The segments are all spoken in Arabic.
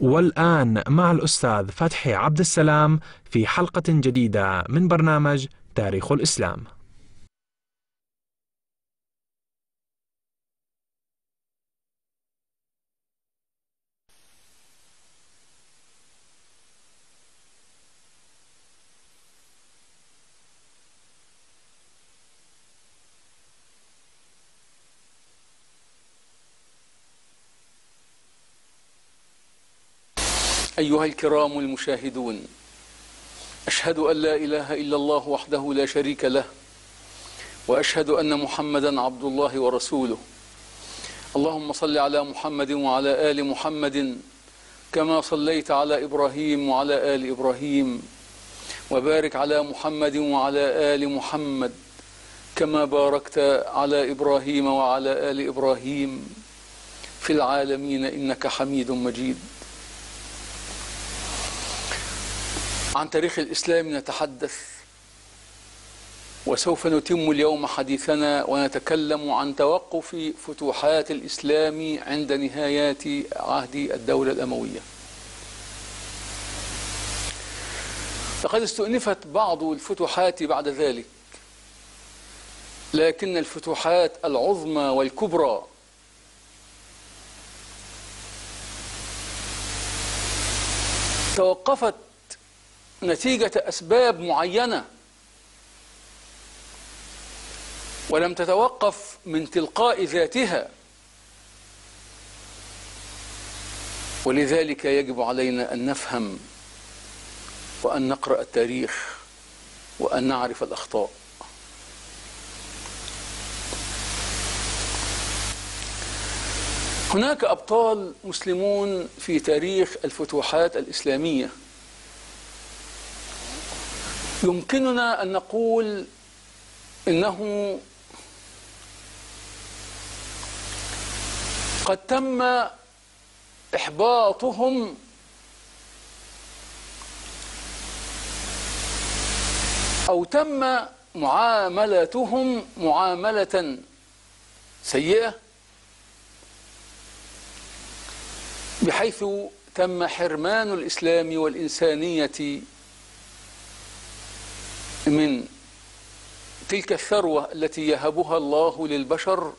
والآن مع الأستاذ فتحي عبد السلام في حلقة جديدة من برنامج تاريخ الإسلام. أيها الكرام المشاهدون أشهد أن لا إله إلا الله وحده لا شريك له وأشهد أن محمدا عبد الله ورسوله. اللهم صل على محمد وعلى آل محمد كما صليت على إبراهيم وعلى آل إبراهيم وبارك على محمد وعلى آل محمد كما باركت على إبراهيم وعلى آل إبراهيم. في العالمين إنك حميد مجيد. عن تاريخ الإسلام نتحدث وسوف نتم اليوم حديثنا ونتكلم عن توقف فتوحات الإسلام عند نهايات عهد الدولة الأموية. لقد استؤنفت بعض الفتوحات بعد ذلك لكن الفتوحات العظمى والكبرى توقفت نتيجة أسباب معينة. ولم تتوقف من تلقاء ذاتها. ولذلك يجب علينا أن نفهم وأن نقرأ التاريخ وأن نعرف الأخطاء. هناك أبطال مسلمون في تاريخ الفتوحات الإسلامية. يمكننا أن نقول إنه قد تم إحباطهم أو تم معاملتهم معاملة سيئة بحيث تم حرمان الإسلام والإنسانية من تلك الثروة التي يهبها الله للبشر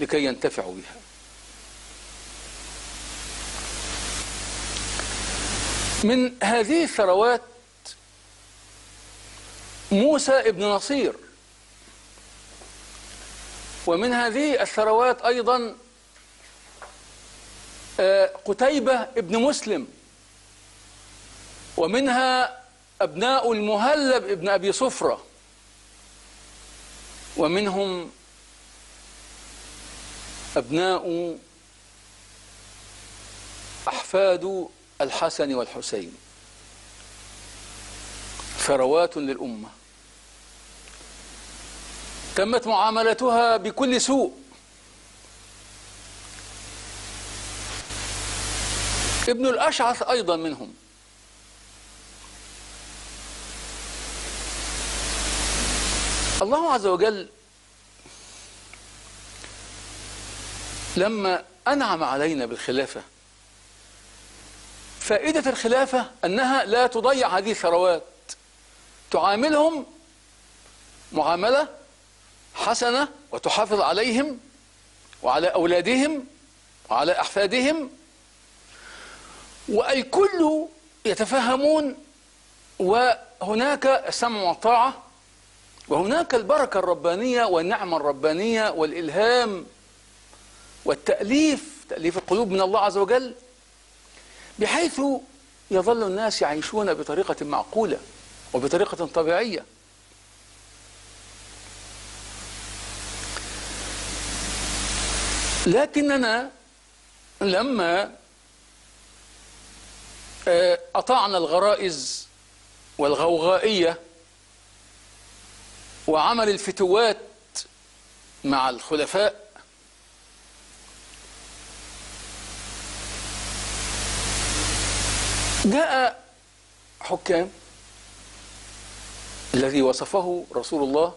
لكي ينتفعوا بها. من هذه الثروات موسى ابن نصير. ومن هذه الثروات أيضا قتيبة ابن مسلم. ومنها أبناء المهلب ابن أبي صفرة. ومنهم أبناء أحفاد الحسن والحسين. ثروات للأمة. تمت معاملتها بكل سوء. ابن الأشعث أيضا منهم. الله عز وجل لما أنعم علينا بالخلافة فائدة الخلافة أنها لا تضيع هذه الثروات. تعاملهم معاملة حسنة وتحافظ عليهم وعلى أولادهم وعلى أحفادهم. والكل يتفهمون وهناك السمع والطاعة وهناك البركة الربانية والنعمة الربانية والإلهام والتأليف تأليف القلوب من الله عز وجل بحيث يظل الناس يعيشون بطريقة معقولة وبطريقة طبيعية. لكننا لما أطعنا الغرائز والغوغائية وعمل الفتوات مع الخلفاء. جاء حكام الذي وصفه رسول الله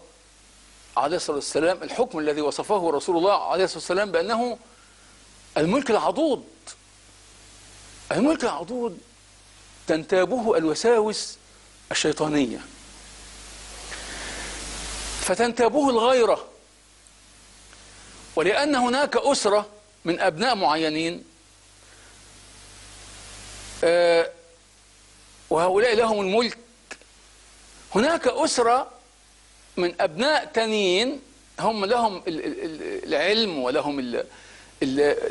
عليه الصلاة والسلام الحكم الذي وصفه رسول الله عليه الصلاة والسلام بأنه الملك العضوض الملك العضوض تنتابه الوساوس الشيطانية. فتنتابه الغيرة. ولأن هناك أسرة من أبناء معينين آه، وهؤلاء لهم الملك. هناك أسرة من أبناء تانيين هم لهم العلم ولهم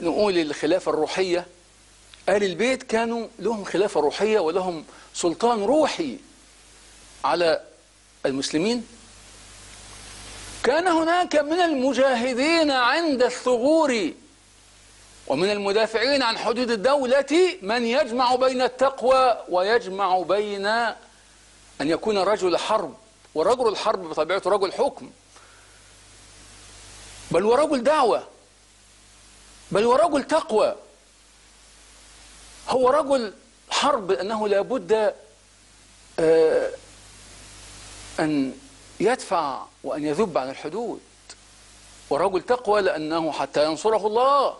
نقول الخلافة الروحية. أهل البيت كانوا لهم خلافة روحية ولهم سلطان روحي على المسلمين. كان هناك من المجاهدين عند الثغور ومن المدافعين عن حدود الدولة من يجمع بين التقوى ويجمع بين أن يكون رجل حرب ورجل الحرب بطبيعته رجل حكم. بل ورجل دعوة بل ورجل تقوى. هو رجل حرب أنه لابد آه، أن يدفع وأن يذب عن الحدود. ورجل تقوى لأنه حتى ينصره الله.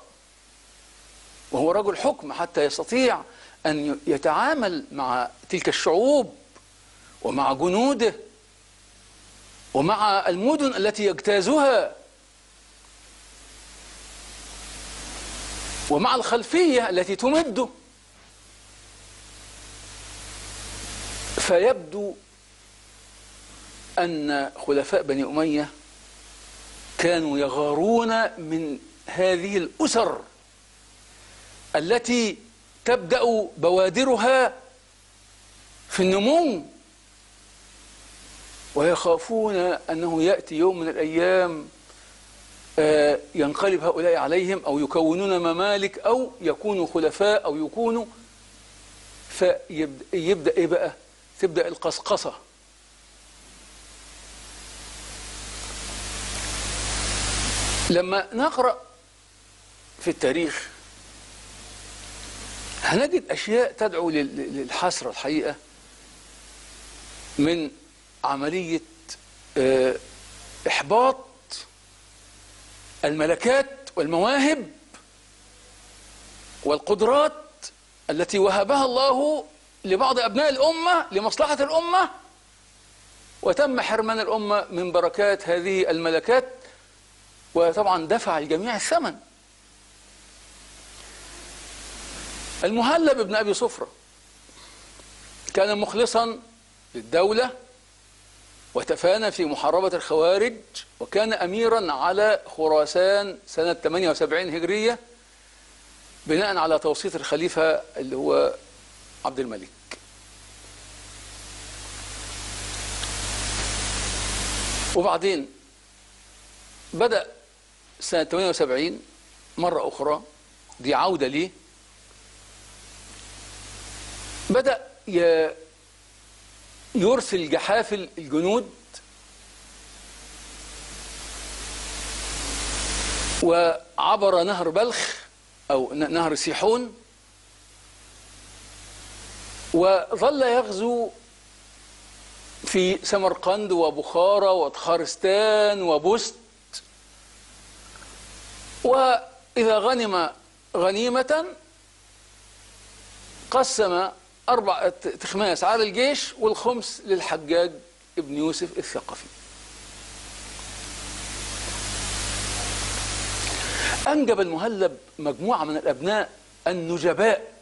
وهو رجل حكم حتى يستطيع أن يتعامل مع تلك الشعوب ومع جنوده ومع المدن التي يجتازها ومع الخلفية التي تمده. فيبدو أن خلفاء بني أمية كانوا يغارون من هذه الأسر التي تبدأ بوادرها في النمو. ويخافون أنه يأتي يوم من الأيام آه، ينقلب هؤلاء عليهم أو يكونون ممالك أو يكونوا خلفاء أو يكونوا. فيبدأ إيه بقى؟ تبدأ القصقصة. لما نقرأ في التاريخ هنجد أشياء تدعو للحسرة الحقيقة من عملية آه، إحباط الملكات والمواهب والقدرات التي وهبها الله لبعض أبناء الأمة لمصلحة الأمة وتم حرمان الأمة من بركات هذه الملكات وطبعا دفع الجميع الثمن. المهلب ابن أبي صفرة كان مخلصا للدولة وتفانى في محاربة الخوارج وكان أميرا على خراسان سنة 78 هجرية بناء على توسيط الخليفة اللي هو عبد الملك. وبعدين بدأ سنة 78 مرة أخرى دي عودة ليه؟ بدأ يرسل جحافل الجنود وعبر نهر بلخ أو نهر سيحون وظل يغزو في سمرقند وبخارى وطخارستان وبست وإذا غنم غنيمة قسم أربع تخماس على الجيش والخمس للحجاج ابن يوسف الثقفي. أنجب المهلب مجموعة من الأبناء النجباء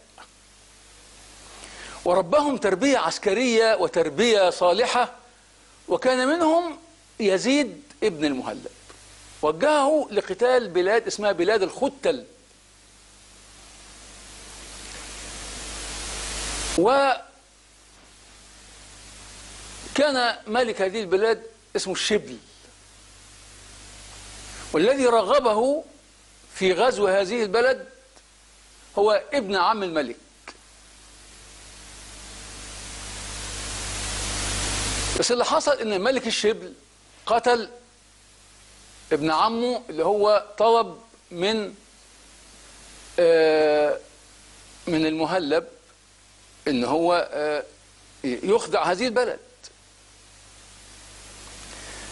وربهم تربية عسكرية وتربية صالحة وكان منهم يزيد ابن المهلب. وجهه لقتال بلاد اسمها بلاد الختل. وكان ملك هذه البلاد اسمه الشبل والذي رغبه في غزو هذه البلد هو ابن عم الملك. بس اللي حصل إن ملك الشبل قتل ابن عمه اللي هو طلب من آه، من المهلب إن هو آه، يخضع هذه البلد.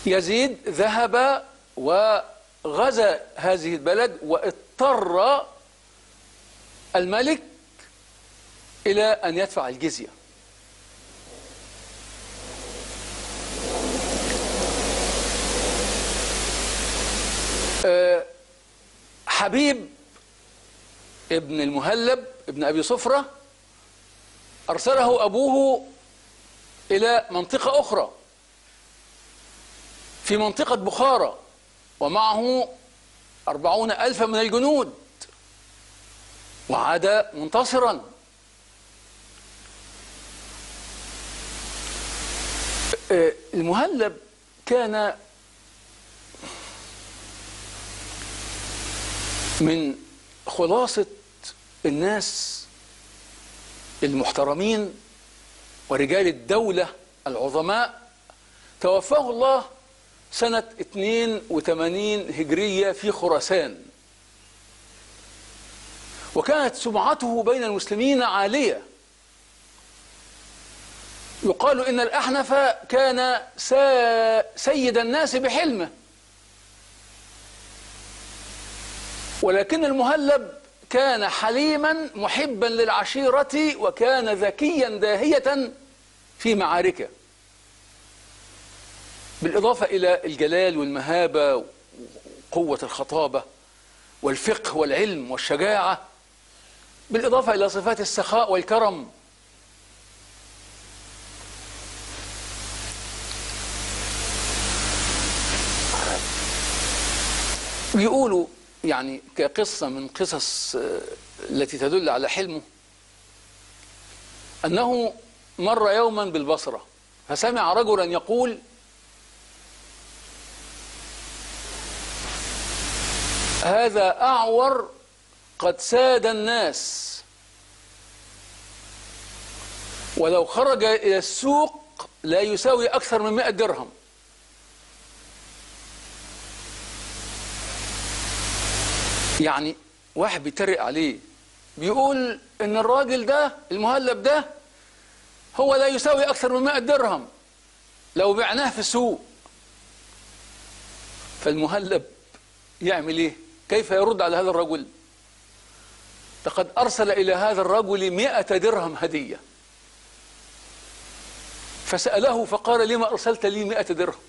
يزيد ذهب وغزا هذه البلد واضطر الملك إلى أن يدفع الجزية. حبيب ابن المهلب ابن أبي صفرة أرسله أبوه إلى منطقة أخرى في منطقة بخارى ومعه أربعون ألفا من الجنود وعاد منتصرا. آه، المهلب كان من خلاصة الناس المحترمين ورجال الدولة العظماء توفاه الله سنة 82 هجرية في خراسان. وكانت سمعته بين المسلمين عالية. يقال إن الأحنف كان سيد الناس بحلمه. ولكن المهلب كان حليما محبا للعشيرة وكان ذكيا داهية في معاركه. بالإضافة إلى الجلال والمهابة وقوة الخطابة والفقه والعلم والشجاعة بالإضافة إلى صفات السخاء والكرم. بيقولوا يعني كقصة من قصص التي تدل على حلمه أنه مر يوما بالبصرة فسمع رجلا يقول هذا أعور قد ساد الناس ولو خرج إلى السوق لا يساوي أكثر من مئة درهم. يعني واحد بيتريق عليه بيقول إن الراجل ده المهلب ده هو لا يساوي أكثر من 100 درهم. لو بعناه في السوق. فالمهلب يعمل إيه؟ كيف يرد على هذا الرجل؟ لقد أرسل إلى هذا الرجل 100 درهم هدية. فسأله فقال لما أرسلت لي 100 درهم؟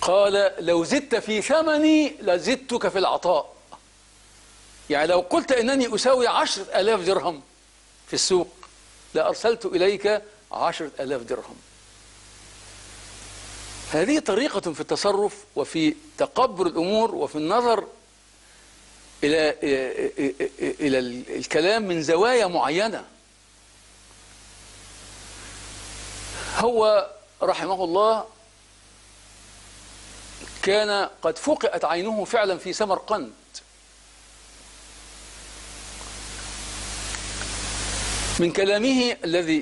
قال لو زدت في ثمني لزدتك في العطاء. يعني لو قلت إنني أساوي عشرة ألاف درهم في السوق لأرسلت إليك عشرة ألاف درهم. هذه طريقة في التصرف وفي تقبل الأمور وفي النظر إلى إلى الكلام من زوايا معينة. هو رحمه الله كان قد فقئت عينه فعلا في سمرقند. من كلامه الذي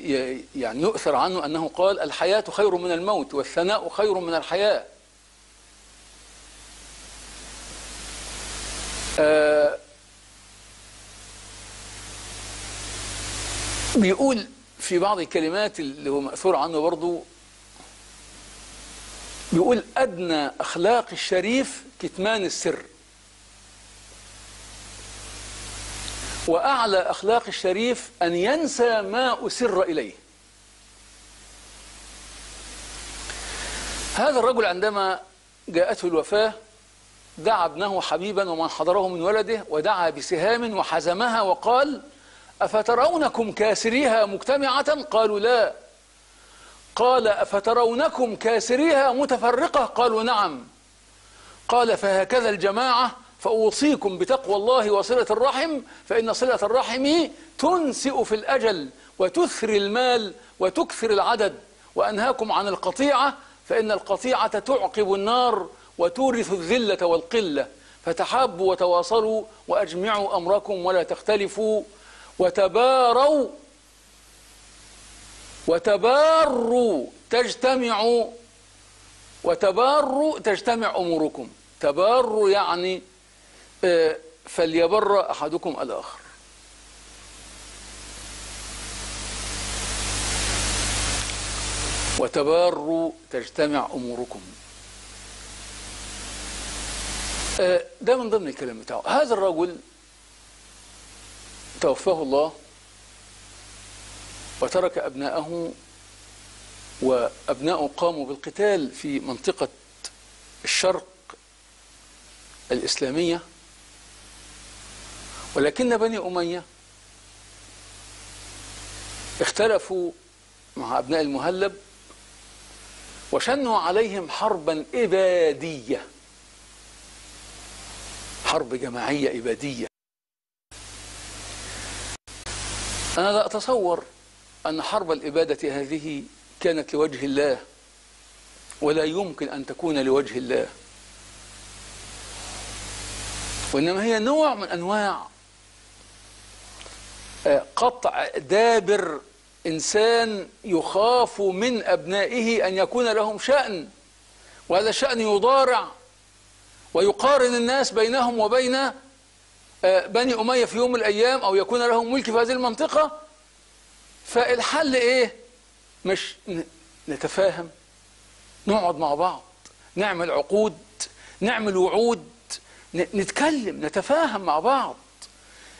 يعني يؤثر عنه أنه قال الحياة خير من الموت والثناء خير من الحياة. آه بيقول في بعض الكلمات اللي هو مأثور عنه برضو بيقول أدنى أخلاق الشريف كتمان السر. وأعلى أخلاق الشريف أن ينسى ما أسر إليه. هذا الرجل عندما جاءته الوفاة دعا ابنه حبيبا ومن حضره من ولده ودعا بسهام وحزمها وقال أفترونكم كاسريها مجتمعة؟ قالوا لا. قال أفترونكم كاسريها متفرقة؟ قالوا نعم. قال فهكذا الجماعة فأوصيكم بتقوى الله وصلة الرحم فإن صلة الرحم تنسئ في الأجل وتثري المال وتكثر العدد وأنهاكم عن القطيعة فإن القطيعة تعقب النار وتورث الذلة والقلة. فتحابوا وتواصلوا وأجمعوا أمركم ولا تختلفوا وتباروا وتباروا تجتمعوا وتباروا تجتمع أموركم. تباروا يعني فليبر أحدكم الآخر. وتباروا تجتمع أموركم. ده من ضمن الكلام بتاعه. هذا الرجل توفاه الله. وترك أبناءه وأبناؤه قاموا بالقتال في منطقة الشرق الإسلامية. ولكن بني أمية اختلفوا مع أبناء المهلب وشنوا عليهم حربا إبادية. حرب جماعية إبادية. أنا لا أتصور أن حرب الإبادة هذه كانت لوجه الله ولا يمكن أن تكون لوجه الله. وإنما هي نوع من أنواع قطع دابر إنسان يخاف من أبنائه أن يكون لهم شأن وهذا الشأن يضارع ويقارن الناس بينهم وبين بني أمية في يوم من الأيام أو يكون لهم ملك في هذه المنطقة. فالحل إيه؟ مش نتفاهم نقعد مع بعض نعمل عقود نعمل وعود نتكلم نتفاهم مع بعض.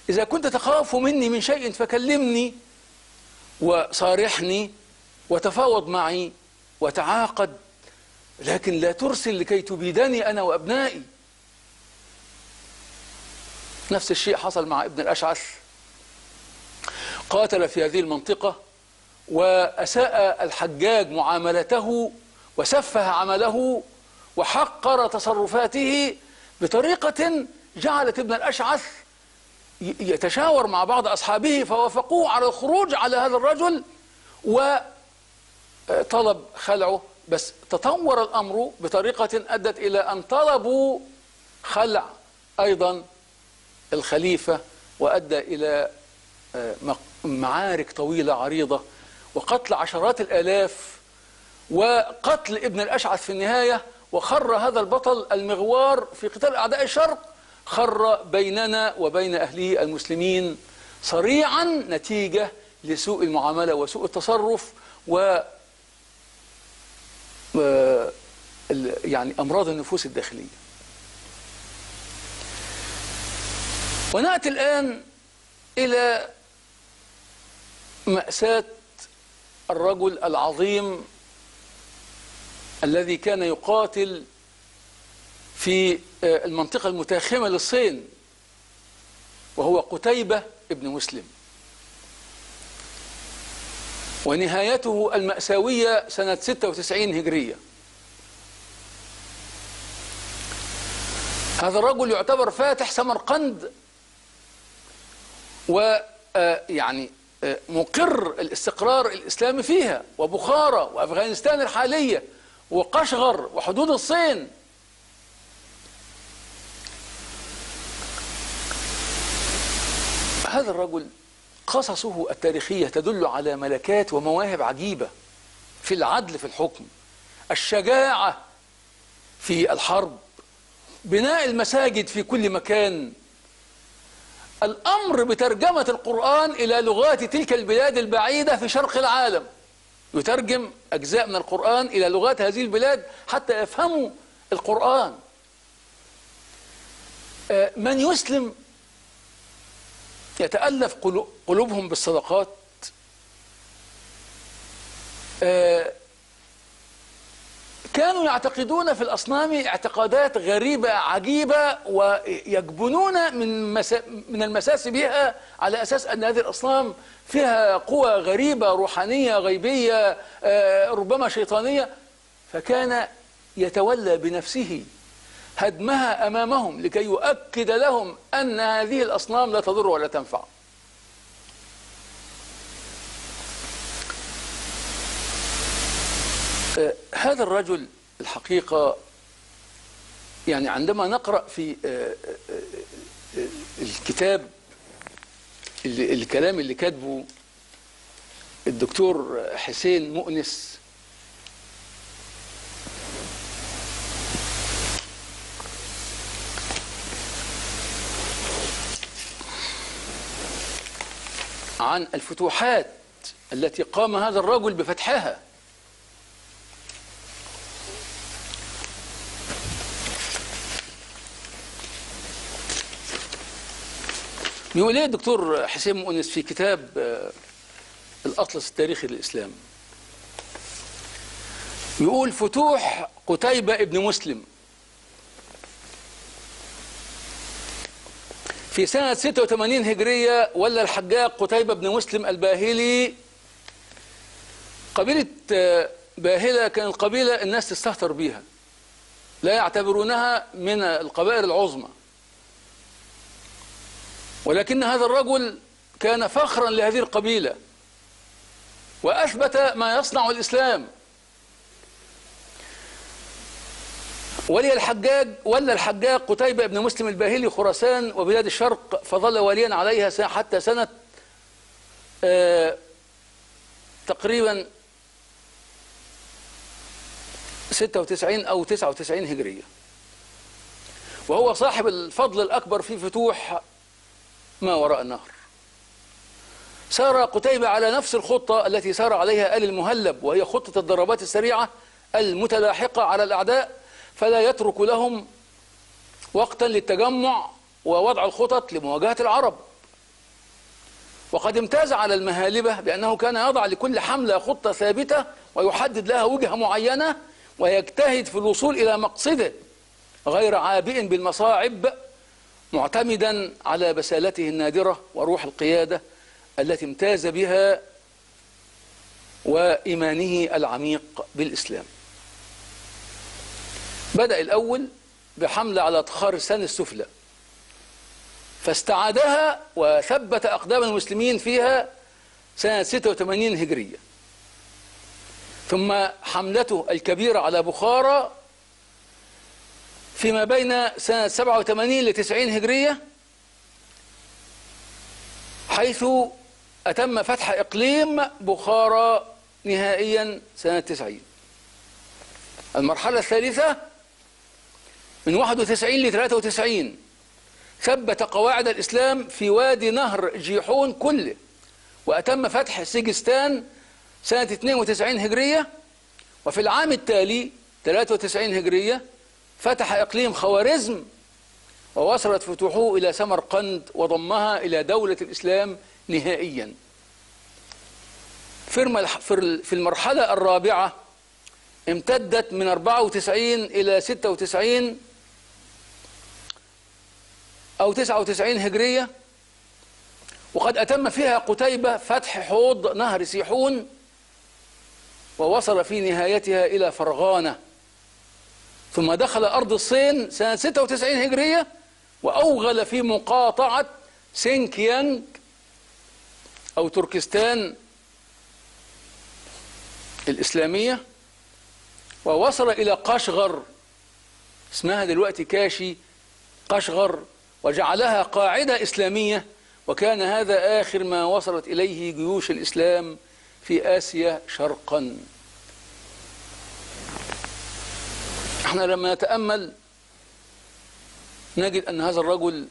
إذا كنت تخاف مني من شيء فكلمني وصارحني وتفاوض معي وتعاقد لكن لا ترسل لكي تبيدني أنا وأبنائي. نفس الشيء حصل مع ابن الأشعث. قاتل في هذه المنطقة وأساء الحجاج معاملته وسفه عمله وحقر تصرفاته بطريقة جعلت ابن الأشعث يتشاور مع بعض أصحابه فوافقوه على الخروج على هذا الرجل وطلب خلعه. بس تطور الأمر بطريقة أدت إلى أن طلبوا خلع أيضا الخليفة وأدى إلى معارك طويلة عريضة وقتل عشرات الآلاف وقتل ابن الأشعث في النهاية وخر هذا البطل المغوار في قتال أعداء الشرق خر بيننا وبين أهله المسلمين صريعا نتيجة لسوء المعاملة وسوء التصرف و يعني أمراض النفوس الداخلية. ونأتي الآن إلى مأساة الرجل العظيم الذي كان يقاتل في المنطقة المتاخمة للصين وهو قتيبة ابن مسلم. ونهايته المأساوية سنة 96 هجرية. هذا الرجل يعتبر فاتح سمرقند ويعني مقر الاستقرار الإسلامي فيها وبخارى وأفغانستان الحالية وقشغر وحدود الصين. هذا الرجل قصصه التاريخية تدل على ملكات ومواهب عجيبة في العدل في الحكم الشجاعة في الحرب بناء المساجد في كل مكان الأمر بترجمة القرآن إلى لغات تلك البلاد البعيدة في شرق العالم. يترجم أجزاء من القرآن إلى لغات هذه البلاد حتى يفهموا القرآن. من يسلم يتألف قلوبهم بالصدقات؟ كانوا يعتقدون في الأصنام اعتقادات غريبة عجيبة ويجبنون من مسا من المساس بها على أساس أن هذه الأصنام فيها قوى غريبة روحانية غيبية ربما شيطانية. فكان يتولى بنفسه هدمها أمامهم لكي يؤكد لهم أن هذه الأصنام لا تضر ولا تنفع. هذا الرجل الحقيقة يعني عندما نقرأ في الكتاب الكلام اللي كاتبه الدكتور حسين مؤنس عن الفتوحات التي قام هذا الرجل بفتحها. يقول إيه الدكتور حسين مؤنس في كتاب الأطلس التاريخي للإسلام. يقول فتوح قتيبة ابن مسلم. في سنة 86 هجرية ولا الحجاج قتيبة بن مسلم الباهلي. قبيلة باهلة كانت قبيلة الناس تستهتر بيها لا يعتبرونها من القبائل العظمى. ولكن هذا الرجل كان فخرا لهذه القبيلة وأثبت ما يصنع الإسلام. ولي الحجاج ولى الحجاج قتيبة بن مسلم الباهلي خراسان وبلاد الشرق فظل واليا عليها حتى سنة آه تقريبا 96 أو 99 هجرية. وهو صاحب الفضل الأكبر في فتوح ما وراء النهر. سار قتيبة على نفس الخطة التي سار عليها آل المهلب وهي خطة الضربات السريعة المتلاحقة على الأعداء فلا يترك لهم وقتا للتجمع ووضع الخطط لمواجهة العرب. وقد امتاز على المهالبة بأنه كان يضع لكل حملة خطة ثابتة ويحدد لها وجهة معينة ويجتهد في الوصول إلى مقصده غير عابئ بالمصاعب معتمدا على بسالته النادرة وروح القيادة التي امتاز بها وإيمانه العميق بالإسلام. بدأ الأول بحملة على طخارستان السفلى فاستعادها وثبت أقدام المسلمين فيها سنة 86 هجرية. ثم حملته الكبيرة على بخارى فيما بين سنة 87 ل 90 هجرية حيث أتم فتح إقليم بخارى نهائيا سنة 90 المرحلة الثالثة من 91 ل 93 ثبت قواعد الإسلام في وادي نهر جيحون كله وأتم فتح سيجستان سنة 92 هجرية وفي العام التالي 93 هجرية فتح إقليم خوارزم ووصلت فتوحه إلى سمرقند وضمها إلى دولة الإسلام نهائيا. في المرحلة الرابعة امتدت من 94 إلى 96 أو 99 هجرية وقد أتم فيها قتيبة فتح حوض نهر سيحون ووصل في نهايتها إلى فرغانة. ثم دخل أرض الصين سنة 96 هجرية وأوغل في مقاطعة سينكيانج أو تركستان الإسلامية ووصل إلى قشغر. اسمها دلوقتي كاشي قشغر وجعلها قاعدة إسلامية وكان هذا آخر ما وصلت إليه جيوش الإسلام في آسيا شرقا. إحنا لما نتأمل نجد أن هذا الرجل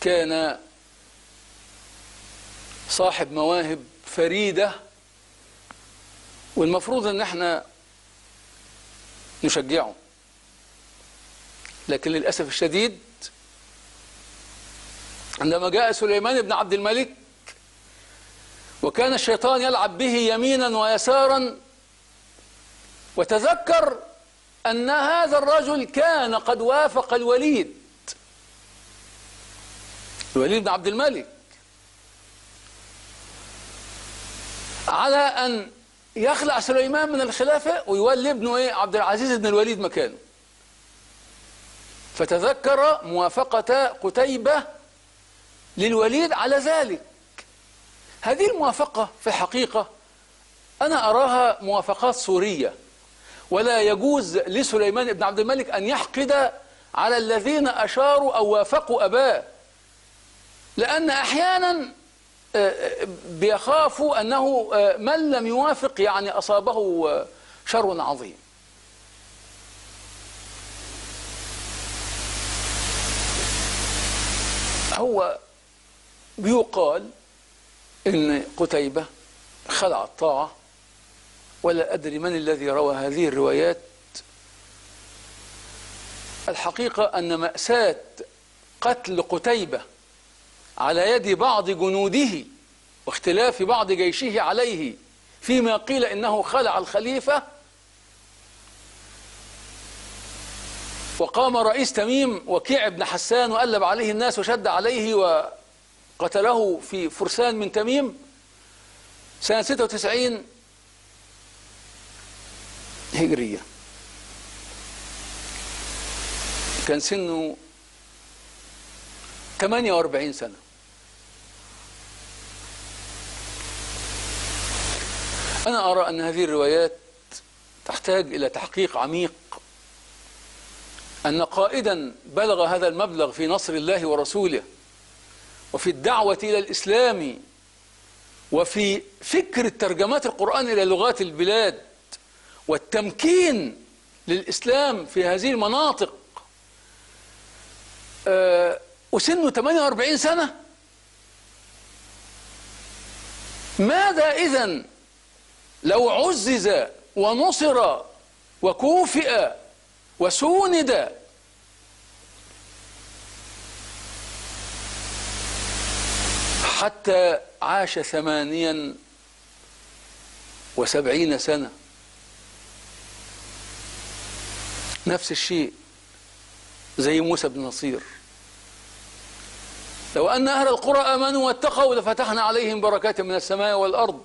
كان صاحب مواهب فريدة والمفروض أن إحنا نشجعه. لكن للأسف الشديد عندما جاء سليمان بن عبد الملك وكان الشيطان يلعب به يمينا ويسارا وتذكر أن هذا الرجل كان قد وافق الوليد. الوليد بن عبد الملك. على أن يخلع سليمان من الخلافة ويولي ابنه إيه؟ عبد العزيز بن الوليد مكانه. فتذكر موافقة قتيبة للوليد على ذلك. هذه الموافقة في الحقيقة أنا أراها موافقات سورية. ولا يجوز لسليمان بن عبد الملك أن يحقد على الذين أشاروا أو وافقوا أباه. لأن أحيانا بيخافوا أنه من لم يوافق يعني أصابه شر عظيم. هو بيقال إن قتيبة خلع الطاعة. ولا أدري من الذي روى هذه الروايات. الحقيقة أن مأساة قتل قتيبة على يد بعض جنوده واختلاف بعض جيشه عليه فيما قيل إنه خلع الخليفة وقام رئيس تميم وكيع بن حسان وقلب عليه الناس وشد عليه وقتله في فرسان من تميم سنة 96 هجرية كان سنه 48 سنة. أنا أرى أن هذه الروايات تحتاج إلى تحقيق عميق. أن قائدا بلغ هذا المبلغ في نصر الله ورسوله وفي الدعوة إلى الإسلام وفي فكر ترجمات القرآن إلى لغات البلاد والتمكين للإسلام في هذه المناطق. أه وسنه 48 سنة. ماذا إذن لو عزز ونصر وكوفئ وسوند حتى عاش ثمانيا وسبعين سنة؟ نفس الشيء زي موسى بن نصير. لو أن أهل القرى آمنوا واتقوا لفتحنا عليهم بركات من السماء والأرض.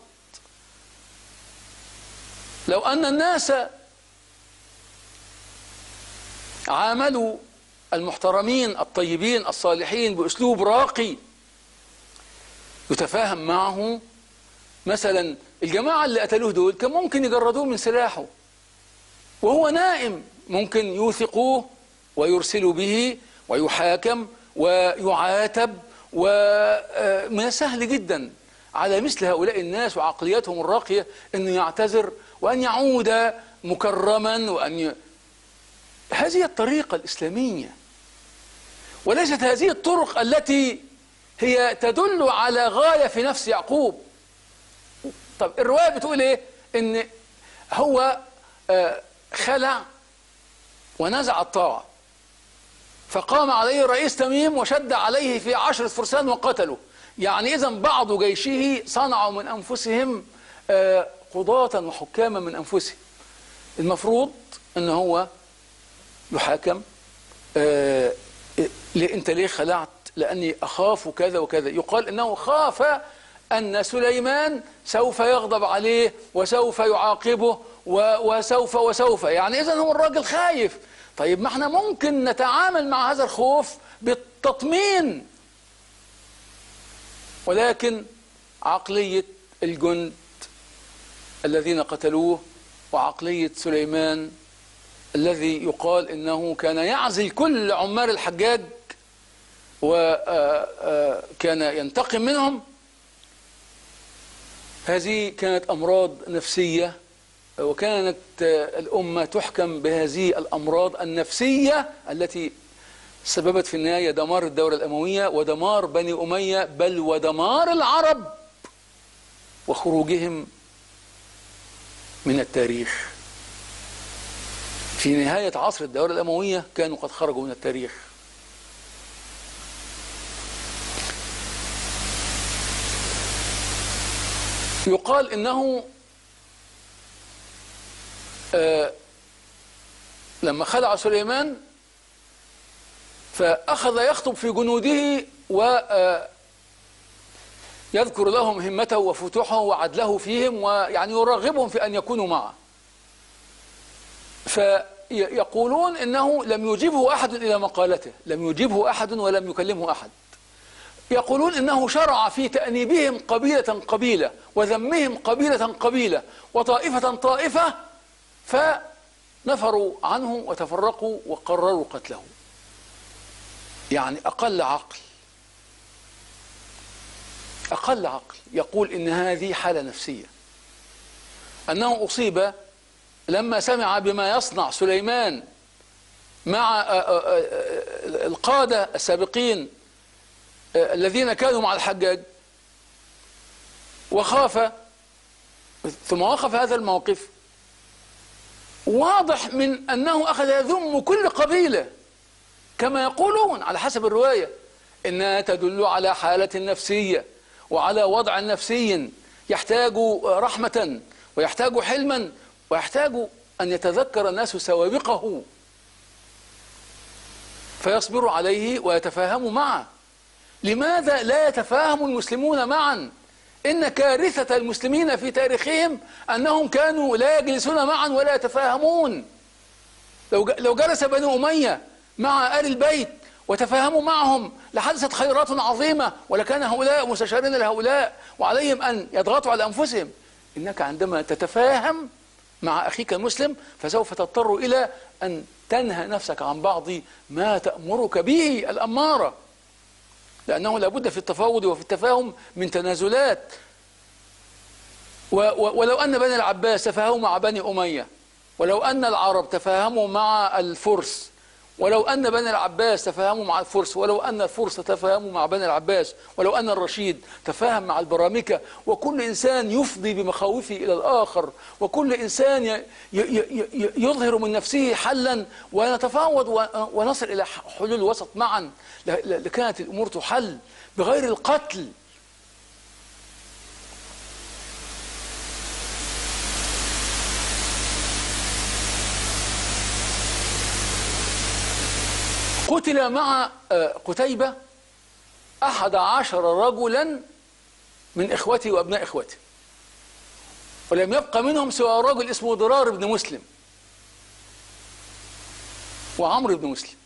لو أن الناس عاملوا المحترمين الطيبين الصالحين بأسلوب راقي يتفاهم معه مثلا الجماعة اللي قتلوه دول كان ممكن يجردوه من سلاحه وهو نائم. ممكن يوثقوه ويرسلوا به ويحاكم ويعاتب ومن السهل جدا على مثل هؤلاء الناس وعقلياتهم الراقية أنه يعتذر وأن يعود مكرما وأن ي... هذه الطريقة الإسلامية وليست هذه الطرق التي هي تدل على غاية في نفس يعقوب. طب الرواية بتقول إيه؟ إن هو خلع ونزع الطاعة فقام عليه رئيس تميم وشد عليه في عشرة فرسان وقتله يعني إذا بعض جيشه صنعوا من أنفسهم قضاة وحكاما من أنفسهم. المفروض أن هو يحاكم آه أنت ليه خلعت؟ لأني أخاف كذا وكذا. يقال أنه خاف أن سليمان سوف يغضب عليه وسوف يعاقبه وسوف وسوف. يعني إذا هو الراجل خايف. طيب ما إحنا ممكن نتعامل مع هذا الخوف بالتطمين. ولكن عقلية الجند الذين قتلوه وعقلية سليمان الذي يقال إنه كان يعزل كل عمال الحجاج وكان ينتقم منهم. هذه كانت أمراض نفسية وكانت الأمة تحكم بهذه الأمراض النفسية التي سببت في النهاية دمار الدولة الأموية ودمار بني أمية بل ودمار العرب وخروجهم من التاريخ. في نهاية عصر الدولة الأموية كانوا قد خرجوا من التاريخ. يقال إنه آه لما خلع سليمان فأخذ يخطب في جنوده و آه يذكر لهم همته وفتوحه وعدله فيهم ويعني يرغبهم في أن يكونوا معه. فيقولون إنه لم يجيبه أحد إلى مقالته لم يجيبه أحد ولم يكلمه أحد. يقولون إنه شرع في تأنيبهم قبيلة قبيلة وذمهم قبيلة قبيلة وطائفة طائفة فنفروا عنه وتفرقوا وقرروا قتله. يعني أقل عقل. أقل عقل. يقول إن هذه حالة نفسية. أنه أصيب لما سمع بما يصنع سليمان مع القادة السابقين الذين كانوا مع الحجاج. وخاف ثم وقف هذا الموقف. واضح من أنه أخذ يذم كل قبيلة. كما يقولون على حسب الرواية إنها تدل على حالة نفسية وعلى وضع نفسي يحتاج رحمة ويحتاج حلما ويحتاج أن يتذكر الناس سوابقه. فيصبر عليه ويتفاهم معه. لماذا لا يتفاهم المسلمون معا؟ إن كارثة المسلمين في تاريخهم أنهم كانوا لا يجلسون معا ولا يتفاهمون. لو لو جلس بنو أمية مع آل البيت وتفاهموا معهم لحدثت خيرات عظيمة ولكان هؤلاء مستشارين لهؤلاء وعليهم أن يضغطوا على أنفسهم. إنك عندما تتفاهم مع أخيك المسلم فسوف تضطر إلى أن تنهى نفسك عن بعض ما تأمرك به الأمارة. لأنه لابد في التفاوض وفي التفاهم من تنازلات. ولو أن بني العباس تفاهموا مع بني أمية ولو أن العرب تفاهموا مع الفرس ولو أن بني العباس تفاهموا مع الفرس ولو أن الفرس تفاهموا مع بني العباس ولو أن الرشيد تفاهم مع البرامكة وكل إنسان يفضي بمخاوفه إلى الآخر وكل إنسان يظهر من نفسه حلا ونتفاوض ونصل إلى حلول وسط معا. لكانت الأمور تحل بغير القتل. قتل مع آه، قتيبة أحد عشر رجلا من إخوته وأبناء إخوته ولم يبقى منهم سوى رجل اسمه ضرار بن مسلم وعمرو بن مسلم.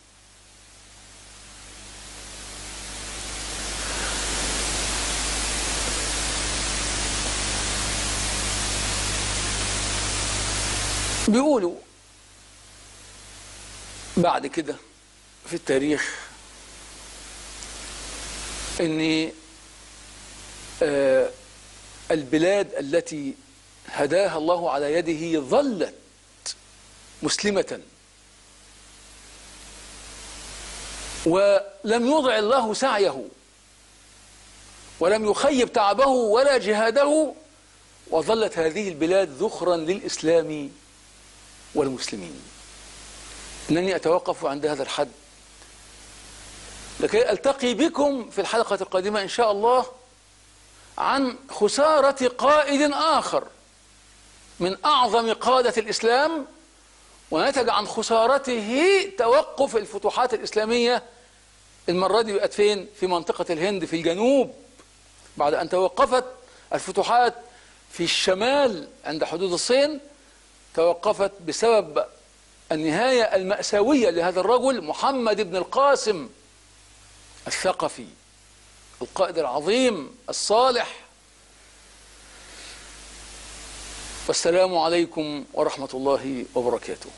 بيقولوا بعد كده في التاريخ ان آه، البلاد التي هداها الله على يده ظلت مسلمة. ولم يضع الله سعيه ولم يخيب تعبه ولا جهاده وظلت هذه البلاد ذخرا للإسلام والمسلمين. إنني أتوقف عند هذا الحد. لكي ألتقي بكم في الحلقة القادمة إن شاء الله عن خسارة قائد آخر من أعظم قادة الإسلام ونتج عن خسارته توقف الفتوحات الإسلامية المرة دي بقت فين؟ في منطقة الهند في الجنوب بعد أن توقفت الفتوحات في الشمال عند حدود الصين توقفت بسبب النهاية المأساوية لهذا الرجل محمد بن القاسم الثقفي القائد العظيم الصالح. والسلام عليكم ورحمة الله وبركاته.